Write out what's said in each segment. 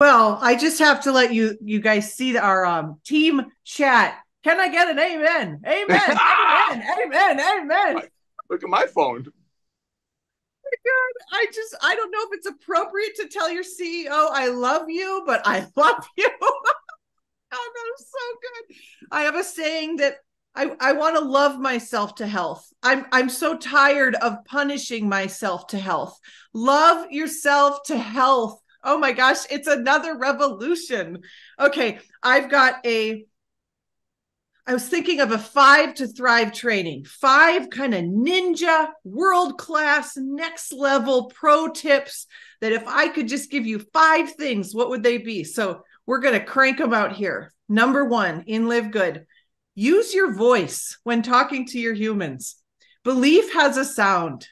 Well, I just have to let you you guys see our um team chat. Can I get an amen? Amen. amen. Amen. Amen. Look at my phone. Oh my God, I just I don't know if it's appropriate to tell your CEO I love you, but I love you. oh, that was so good. I have a saying that I, I want to love myself to health. I'm I'm so tired of punishing myself to health. Love yourself to health. Oh my gosh, it's another revolution. Okay, I've got a I was thinking of a five to thrive training, five kind of ninja, world class, next level pro tips that if I could just give you five things, what would they be? So we're going to crank them out here. Number one in LiveGood, use your voice when talking to your humans. Belief has a sound.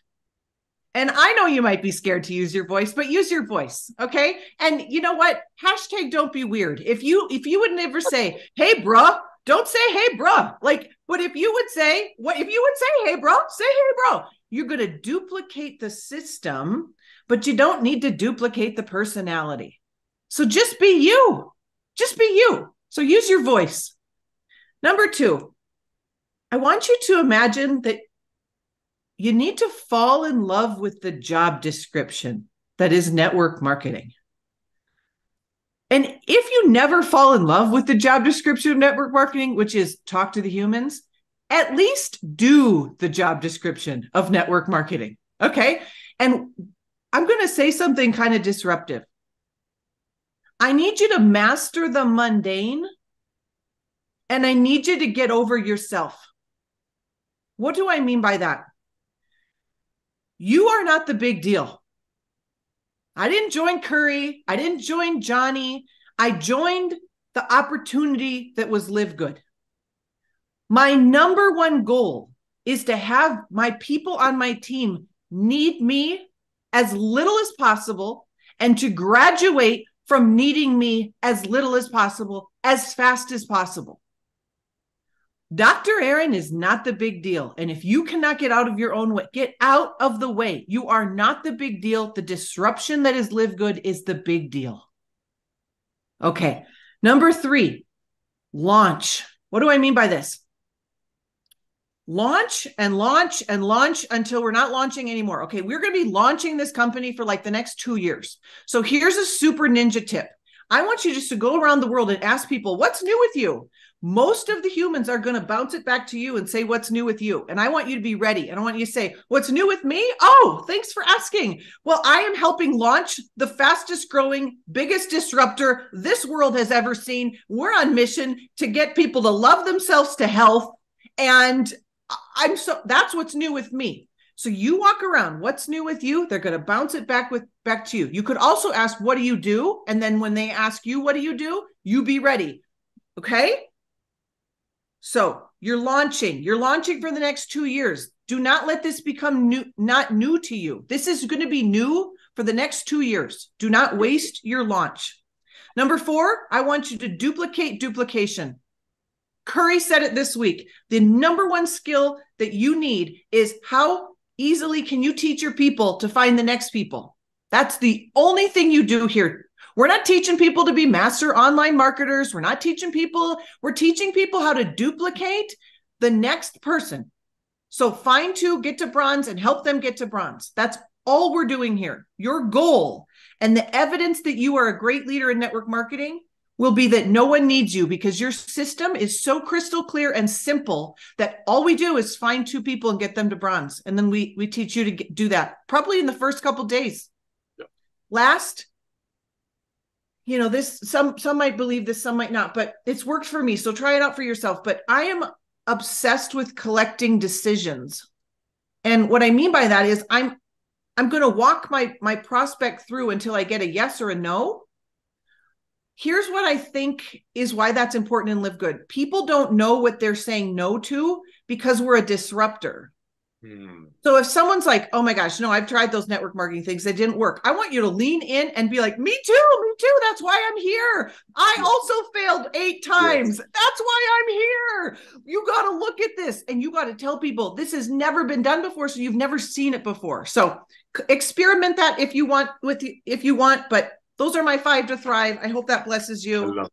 And I know you might be scared to use your voice, but use your voice. Okay. And you know what? Hashtag don't be weird. If you if you would never say, hey bruh, don't say, hey, bro. Like, but if you would say, what if you would say, hey, bro, say, hey, bro, you're to duplicate the system, but you don't need to duplicate the personality. So just be you. Just be you. So use your voice. Number two, I want you to imagine that you need to fall in love with the job description that is network marketing. And if you never fall in love with the job description of network marketing, which is talk to the humans, at least do the job description of network marketing. Okay. And I'm going to say something kind of disruptive. I need you to master the mundane and I need you to get over yourself. What do I mean by that? You are not the big deal. I didn't join Curry. I didn't join Johnny. I joined the opportunity that was LiveGood. My number one goal is to have my people on my team need me as little as possible and to graduate from needing me as little as possible, as fast as possible. Dr. Aaron is not the big deal. And if you cannot get out of your own way, get out of the way. You are not the big deal. The disruption that is LiveGood is the big deal. Okay. Number three, launch. What do I mean by this? Launch and launch and launch until we're not launching anymore. Okay. We're going to be launching this company for like the next two years. So here's a super ninja tip. I want you just to go around the world and ask people, what's new with you? Most of the humans are going to bounce it back to you and say what's new with you? And i want you to be ready. And i want you to say what's new with me? Oh thanks for asking. Well i am helping launch the fastest growing biggest disruptor this world has ever seen. We're on mission to get people to love themselves to health. And i'm so that's what's new with me. So you walk around what's new with you? They're going to bounce it back with back to you. You could also ask what do you do? And then when they ask you what do you do? You be ready. Okay so you're launching, you're launching for the next two years. Do not let this become new, not new to you. This is going to be new for the next two years. Do not waste your launch. Number four, I want you to duplicate duplication. Curry said it this week. The number one skill that you need is how easily can you teach your people to find the next people? That's the only thing you do here. We're not teaching people to be master online marketers. We're not teaching people, we're teaching people how to duplicate the next person. So find two, get to bronze, and help them get to bronze. That's all we're doing here. Your goal and the evidence that you are a great leader in network marketing will be that no one needs you because your system is so crystal clear and simple that all we do is find two people and get them to bronze and then we we teach you to get, do that probably in the first couple days yep. last you know this some some might believe this some might not but it's worked for me so try it out for yourself. But i am obsessed with collecting decisions. And what i mean by that is i'm i'm going to walk my my prospect through until i get a yes or a no. Here's what i think is why that's important in LiveGood. People don't know what they're saying no to because we're a disruptor Hmm. So if someone's like, "Oh my gosh, no, I've tried those network marketing things; they didn't work," I want you to lean in and be like, "Me too, me too. That's why I'm here. I also failed eight times. Yes. That's why I'm here. You got to look at this, and you got to tell people this has never been done before, so you've never seen it before. So experiment that if you want with if you want, but those are my five to thrive. I hope that blesses you.